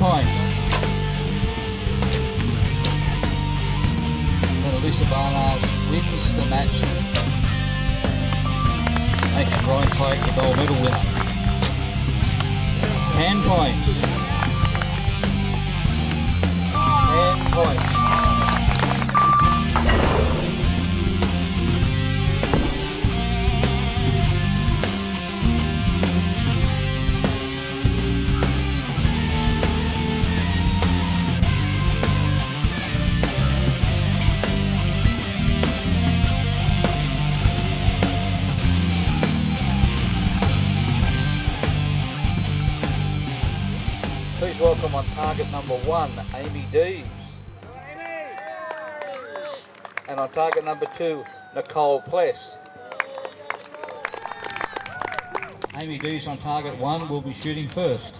Nine points. Then Alyssa Barnard wins the matches, making Brian Tyke the gold medal winner. Ten points. Ten points. On target number one, Aimee Deaves. And on target number two, Nicole Pless. Aimee Deaves on target one will be shooting first.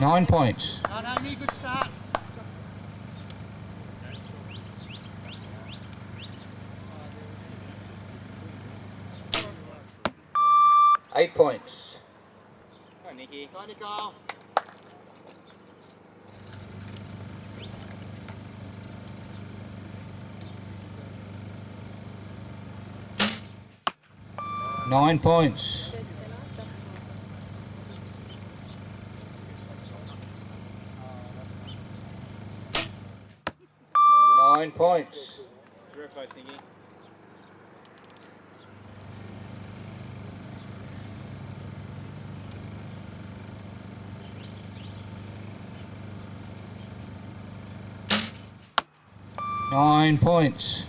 Nine points. Not Aimee, good start. Eight points. Go, Nicky. Go, Nicole. Nine points. Nine points. Nine points.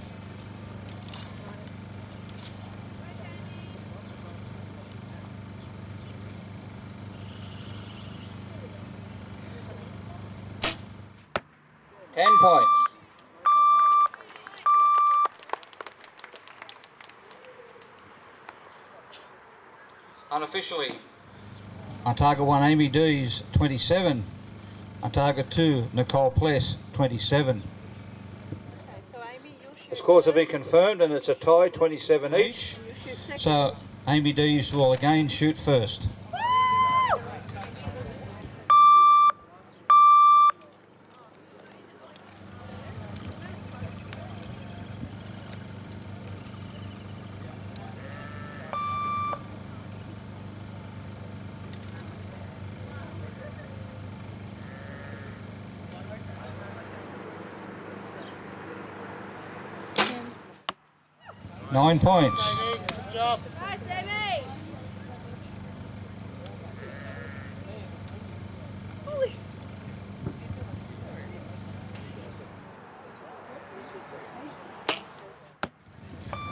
Ten points. Unofficially. On target one, Aimee Deaves, 27. On target two, Nicole Pless, 27. The scores have been confirmed and it's a tie, 27 each. So Aimee Deaves will again shoot first. Nine points.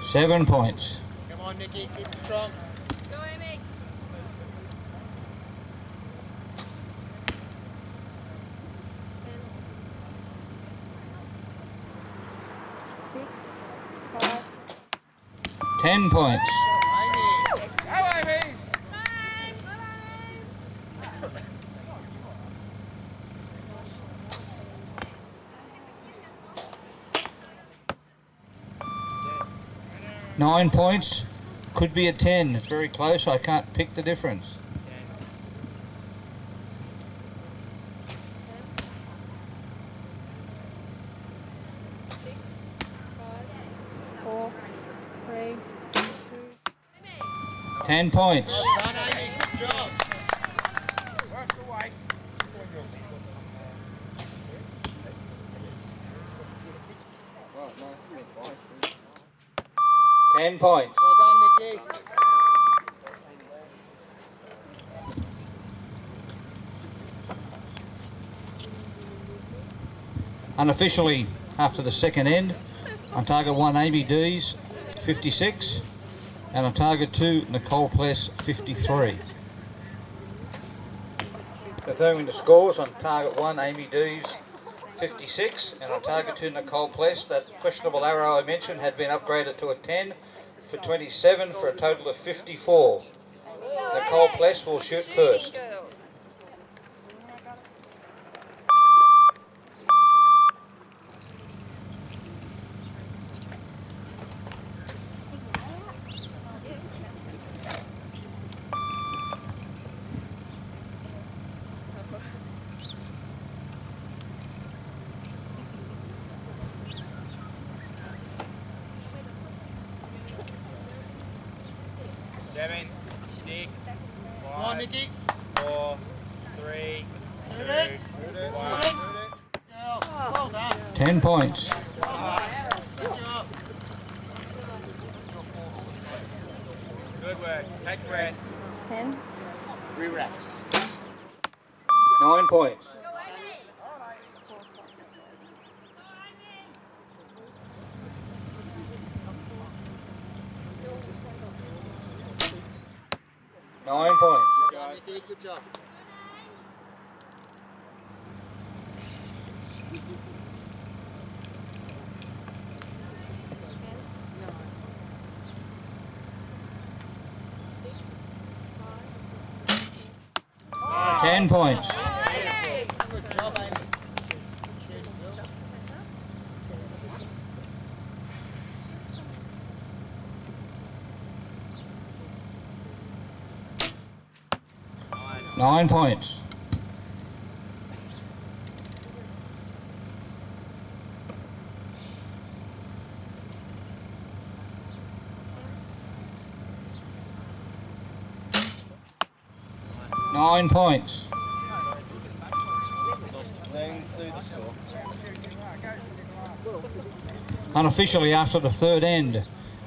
Seven points. Come on, keep strong. Ten points. Nine points. Could be a ten. It's very close. I can't pick the difference. 10 points. Ten points. Well done, Nikki. Unofficially, after the second end, Ontago won Aimee Deaves, 56. And on target two, Nicole Pless, 53. Confirming the scores on target one, Aimee Deaves, 56. And on target two, Nicole Pless, that questionable arrow I mentioned had been upgraded to a 10 for 27 for a total of 54. Nicole Pless will shoot first. Six, Come on, Nikki. four, three, two, Ready? one. Girl, well done. 10 points. Good work. Take a breath. 10. Relax. 9 points. Nine points. Good job. Ten points. Good job, Aimee. Shooting, girl. Nine points. Nine points. Unofficially after the third end,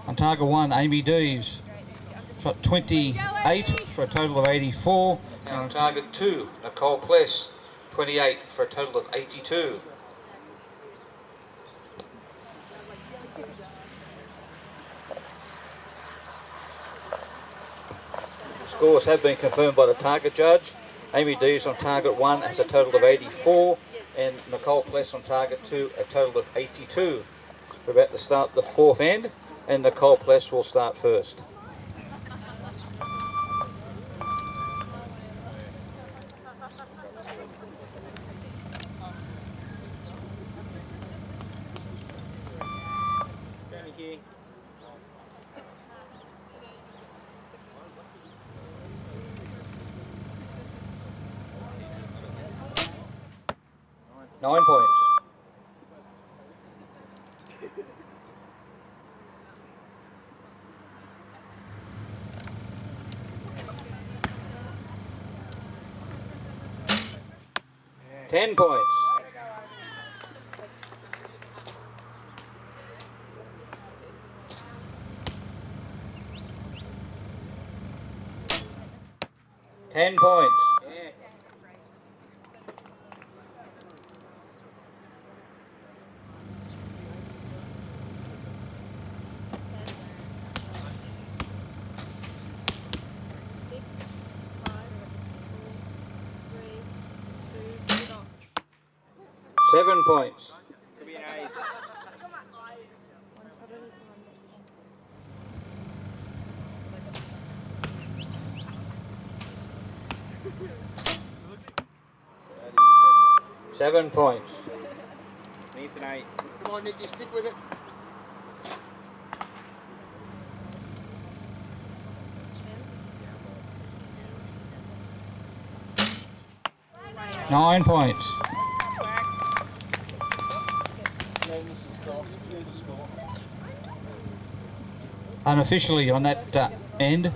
on target one, Aimee Deaves shot 28 for a total of 84. And on target two, Nicole Pless, 28 for a total of 82. Scores have been confirmed by the target judge. Aimee Deaves on target one has a total of 84, and Nicole Pless on target two a total of 82. We're about to start the fourth end, and Nicole Pless will start first. 10 points. Ten points. points. Seven points. Me tonight. Come on, Nicky, stick with it. Nine points. Unofficially on that uh, end,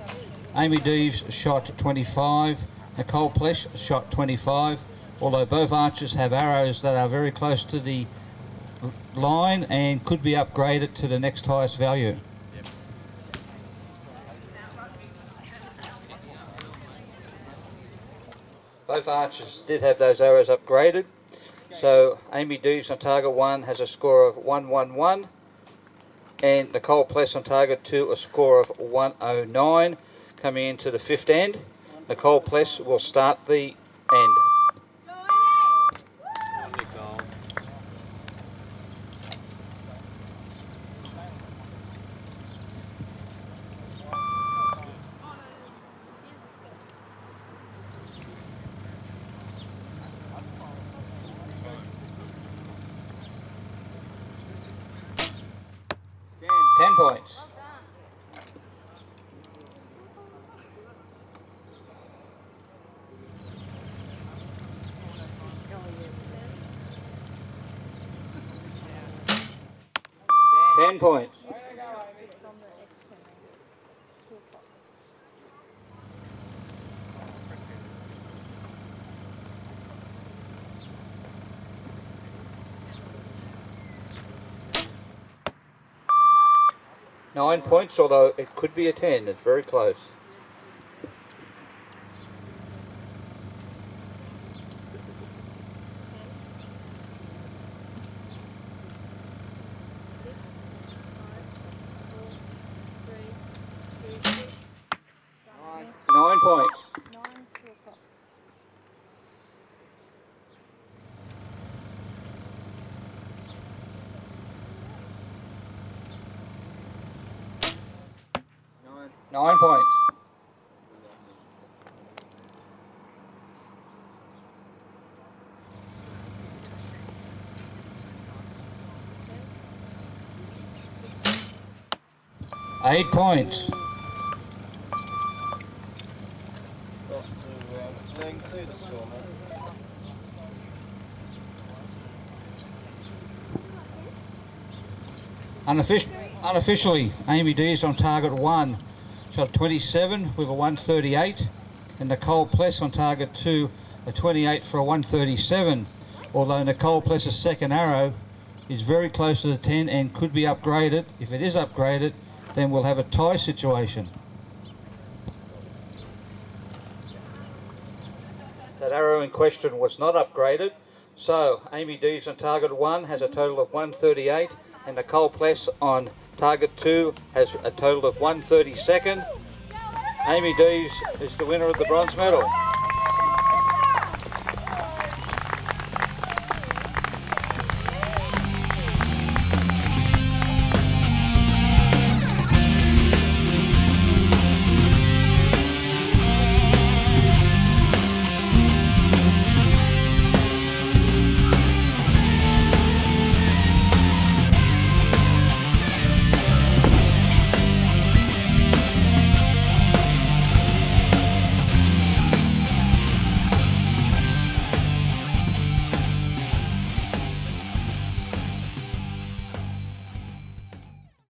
Aimee Deaves shot 25, Nicole Pless shot 25, although both archers have arrows that are very close to the line and could be upgraded to the next highest value. Both archers did have those arrows upgraded. So Aimee Deaves on target one has a score of 111 and Nicole Pless on target two, a score of 109. Coming into the fifth end, Nicole Pless will start the end. Points. Ten points. It's on the X10 now. Two o'clock. Nine points, although it could be a ten. It's very close. Six, five, four, three, two, six. Nine. Nine points. Nine, two o'clock. Nine points. Eight points. Unoffic- unofficially, Aimee Deaves on target one, shot 27 with a 138, and Nicole Pless on target two, a 28 for a 137. Although Nicole Pless's second arrow is very close to the 10 and could be upgraded. If it is upgraded, then we'll have a tie situation. That arrow in question was not upgraded. So Aimee Deaves on target one has a total of 138 and Nicole Pless on target two has a total of 132nd. Aimee Deaves is the winner of the bronze medal.